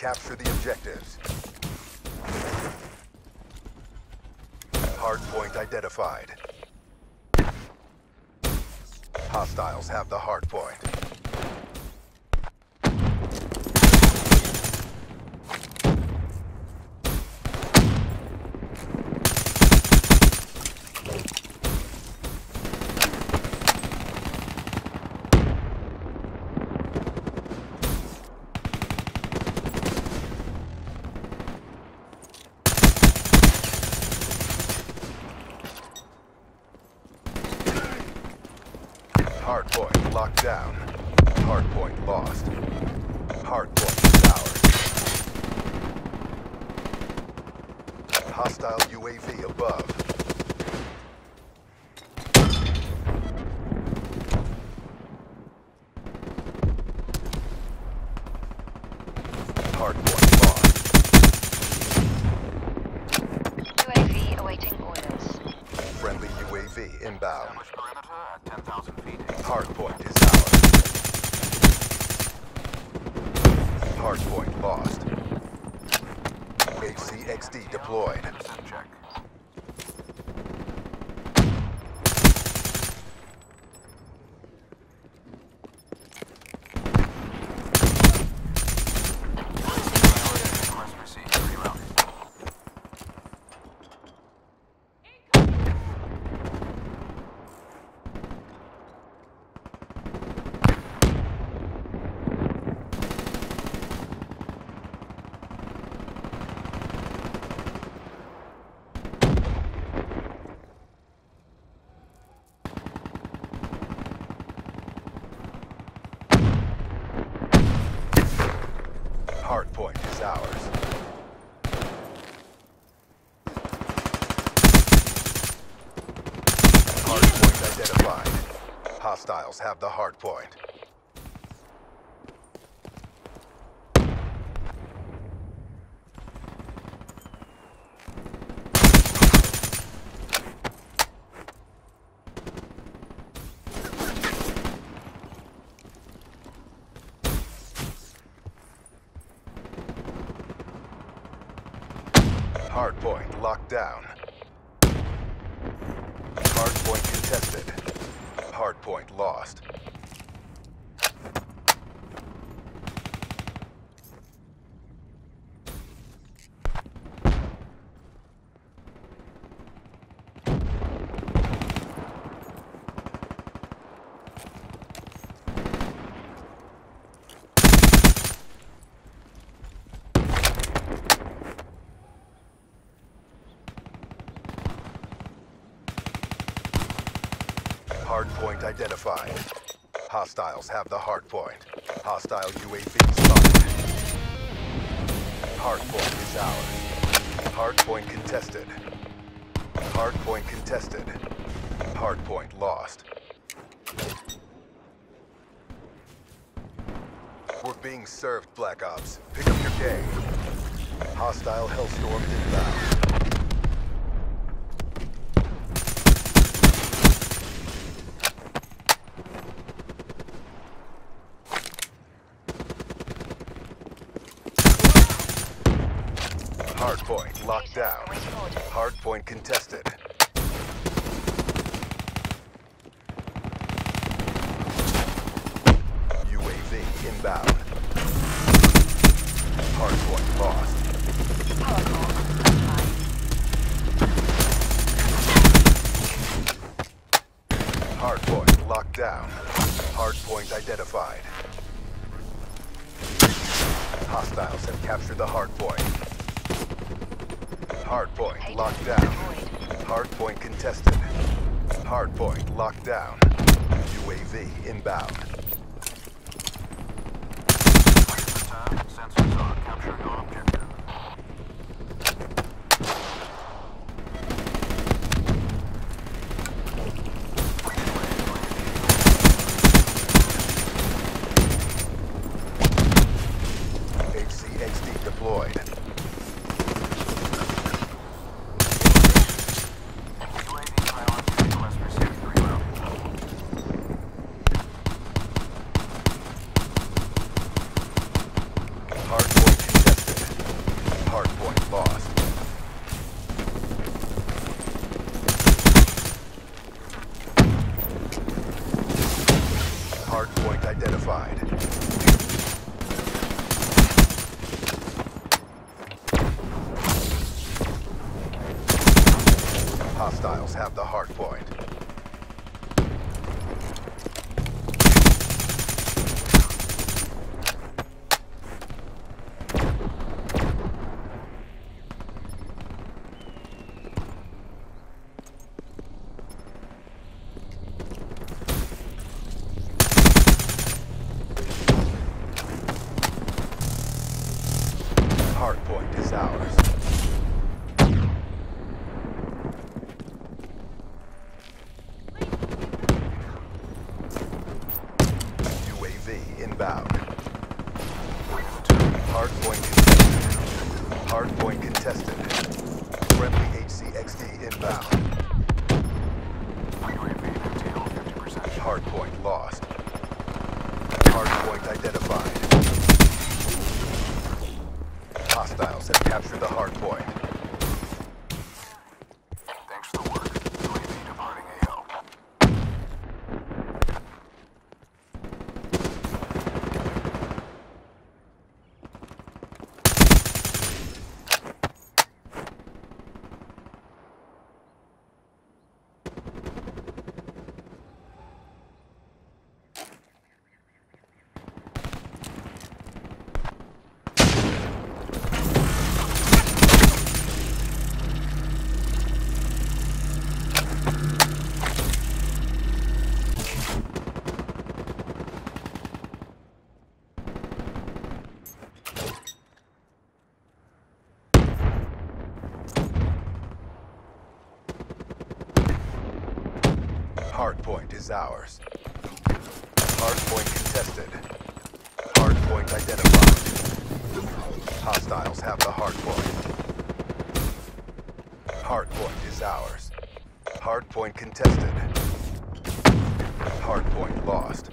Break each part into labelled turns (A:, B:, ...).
A: Capture the objectives. Hardpoint identified. Hostiles have the hardpoint. Hardpoint locked down. Hardpoint lost. Hardpoint ours. Hostile UAV above. Hardpoint lost.
B: UAV awaiting orders.
A: Friendly UAV inbound.
C: Establish perimeter at 10,000 feet.
A: Hardpoint is ours. Hardpoint lost. HCXD deployed.
C: Intercept check. Request received. Rerouting.
A: Hardpoint is ours. Hardpoint identified. Hostiles have the hard point. Hard point locked down. Hard point contested. Hardpoint lost. Hardpoint identified. Hostiles have the hardpoint. Hostile UAV spotted. Hardpoint is ours. Hardpoint contested. Hardpoint contested. Hardpoint lost. We're being served, Black Ops. Pick up your game. Hostile Hellstorm inbound. Hardpoint locked down. Hardpoint contested. UAV inbound. Hardpoint lost. Hardpoint locked down. Hardpoint identified. Hostiles have captured the hardpoint. Hardpoint locked down. Hardpoint contested. Hardpoint locked down. UAV inbound. Hostiles have the hardpoint. Hardpoint is ours. UAV inbound. Hardpoint contested. Hardpoint contested. Friendly HCXD inbound.
C: UAV MTL 50%.
A: Hardpoint lost. Hardpoint identified. Hostiles have captured the hardpoint. Hardpoint is ours. Hardpoint contested. Hardpoint identified. Hostiles have the hardpoint. Hardpoint is ours. Hardpoint contested. Hardpoint lost.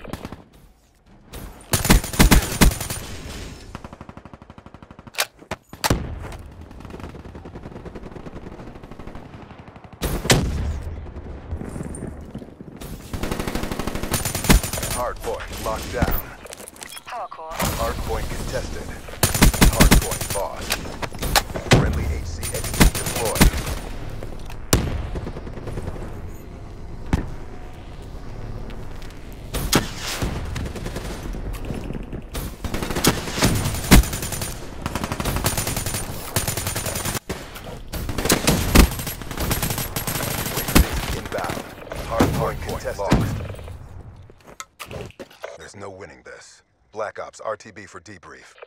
A: Hardpoint locked down.
B: Power core.
A: Hardpoint contested. Hardpoint lost. Friendly HCXD deployed. Inbound. Hardpoint contested. There's no winning this. Black Ops RTB for debrief.